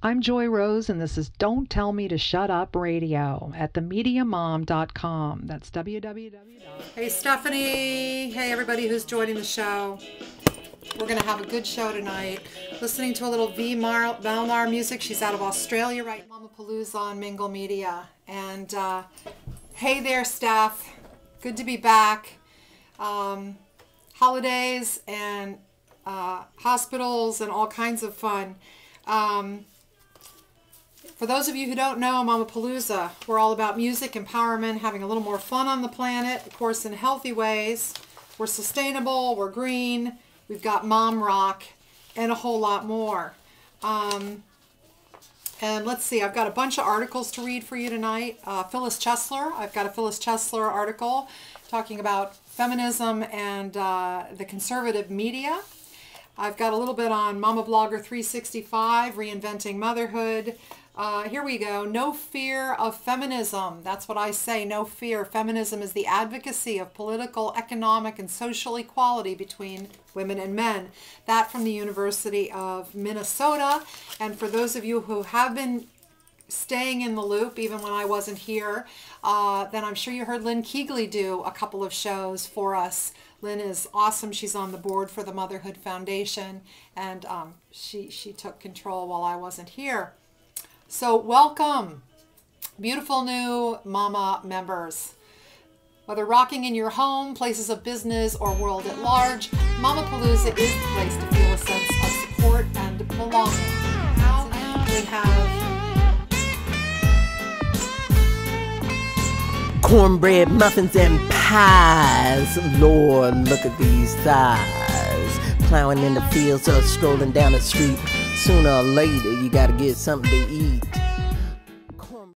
I'm Joy Rose, and this is Don't Tell Me to Shut Up Radio at themediamom.com. That's www. Hey, Stephanie. Hey, everybody who's joining the show. We're going to have a good show tonight. Listening to a little V. Mar- Malmar music. She's out of Australia right. Mamapalooza on Mingle Media. And uh, hey there, staff. Good to be back. Um, holidays and uh, hospitals and all kinds of fun. Um, for those of you who don't know, Mamapalooza, we're all about music, empowerment, having a little more fun on the planet, of course, in healthy ways. We're sustainable, we're green, we've got mom rock, and a whole lot more. Um, and let's see, I've got a bunch of articles to read for you tonight. Uh, Phyllis Chesler, I've got a Phyllis Chesler article talking about feminism and uh, the conservative media. I've got a little bit on Mama Blogger 365, Reinventing Motherhood. Uh, here we go. No fear of feminism. That's what I say. No fear. Feminism is the advocacy of political, economic, and social equality between women and men. That from the University of Minnesota. And for those of you who have been staying in the loop, even when I wasn't here, uh, then I'm sure you heard Lynn Kuechle do a couple of shows for us. Lynn is awesome. She's on the board for the Motherhood Foundation, and um, she she took control while I wasn't here. So welcome, beautiful new Mama members. Whether rocking in your home, places of business, or world at large, Mamapalooza is the place to feel a sense of support and belonging. We have cornbread muffins and pies. Lord, look at these thighs. Plowing in the fields or strolling down the street. Sooner or later, you gotta get something to eat.